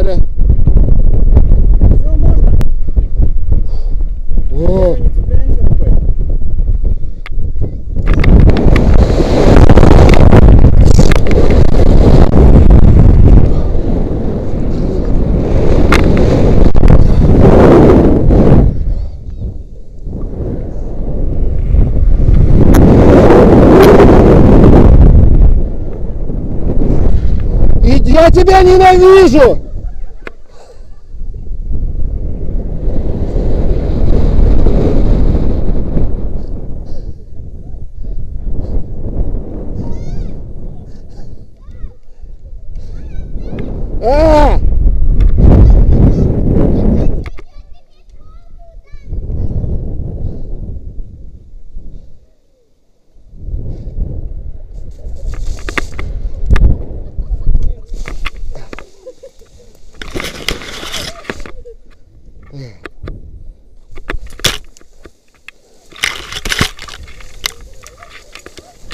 Наталья. Все можно. О, я тебя ненавижу! А!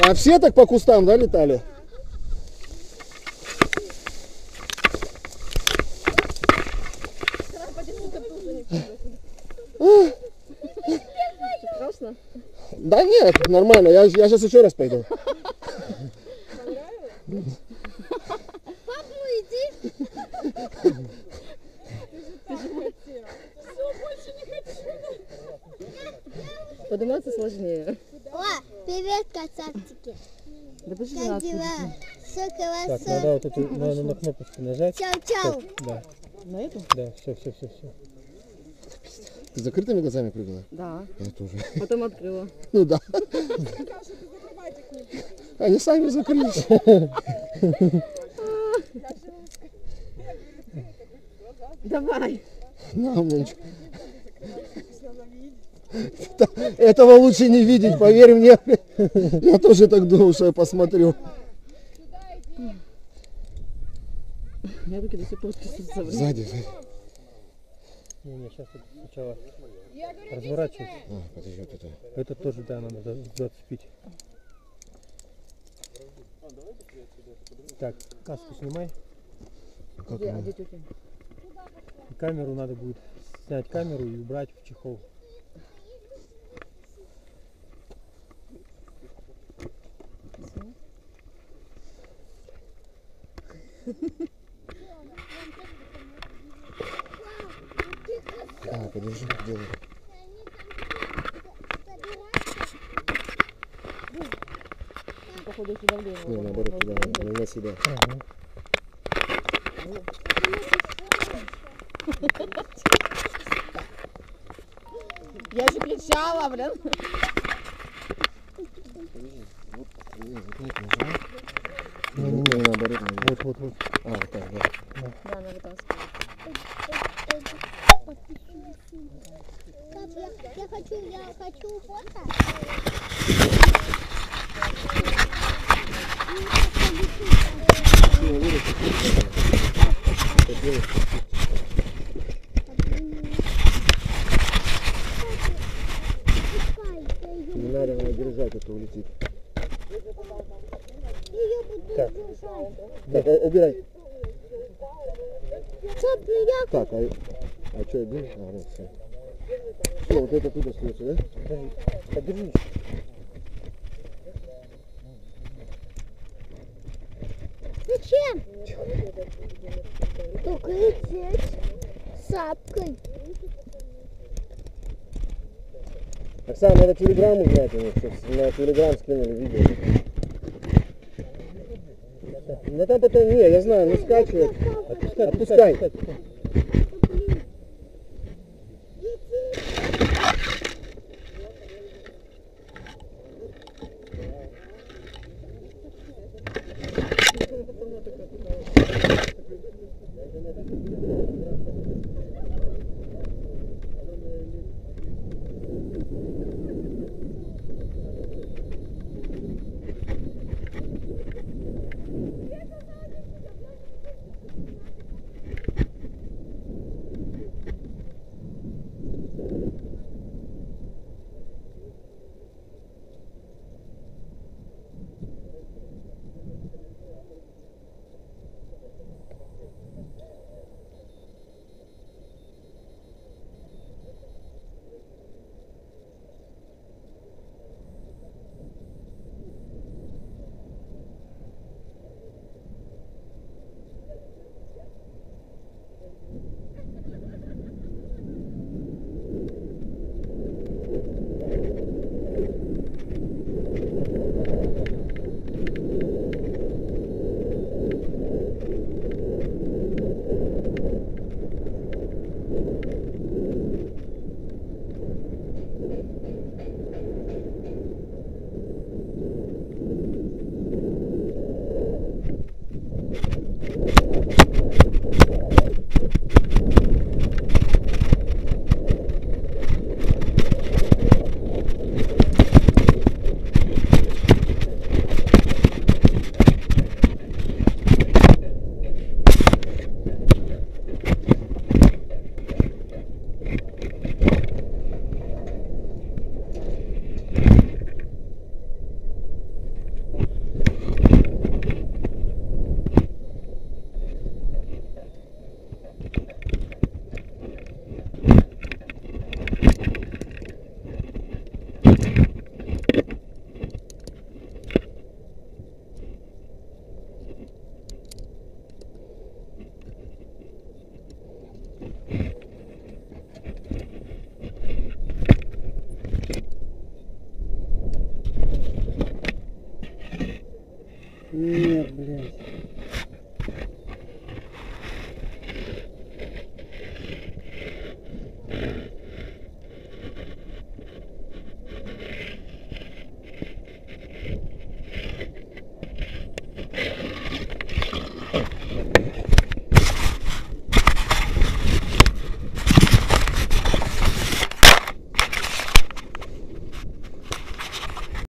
А все так по кустам, да, летали? Страшно? Да нет, нормально, я, я сейчас еще раз пойду. Папа, иди. Подниматься сложнее. Привет, красавчики. Да подожди, Как дела? Все Так, надо вот эту надо на кнопочку нажать. Чау-чау. Да, На эту? да, все, все, все, все. Ты с закрытыми глазами прыгала? Да. Я тоже. Потом открыла. Ну да. Они сами закрылись. Давай. На, умничка. Этого лучше не видеть, поверь мне. Я тоже так думал, что я посмотрю. У меня руки до сих пор трясутся. блин. Сзади, сзади. Не, не, сейчас сначала разворачивайся. А, подожди, вот это. Это тоже, да, надо за- зацепить. Так, каску снимай. Как Где, а где? И камеру надо будет снять камеру и убрать в чехол. А, подожди, делай. Походу, если давление. Не, наоборот, туда, на на себя. Я же кричала, блин. Не, не, не, наоборот. наоборот. Вот, вот, вот. А, вот так, да. Да, она вытаскивает. Пап, я, хочу, я хочу фото. Не надо держать, а то улетит. Так. Так, а, убирай. Чтоб меня Так, а, а что, один? А, вот все. Все, вот это туда остается, да? Подожди, подержи. Зачем? Только лететь с сапкой. Оксана, надо телеграм узнать у них, чтобы на телеграм скинули видео. Потом, не, я знаю, ну скачивай. Отпускай, отпускай. Нет, блядь.